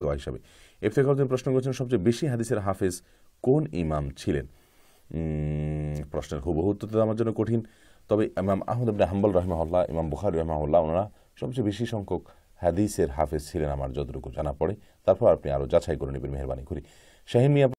দোয়া হিসাবে। ইফতেখারুদ্দিন প্রশ্ন করেছেন, সবচেয়ে বেশি হাদিসের হাফেজ কোন ইমাম ছিলেন? প্রশ্নের হুবহু উত্তর আমার জন্য কঠিন। তবে ইমাম আহমদ ইবনে হাম্বল রহমাহুল্লাহ, ইমাম বুখারি রহমাহুল্লাহ, ওনারা সবচেয়ে বেশি সংখ্যক হাদিসের হাফেজ ছিলেন আমার যতটুকু জানা পড়ে। তারপর আপনি আরও যাচাই করে নেবেন, মেহরবানি করি। শাহিন মিয়া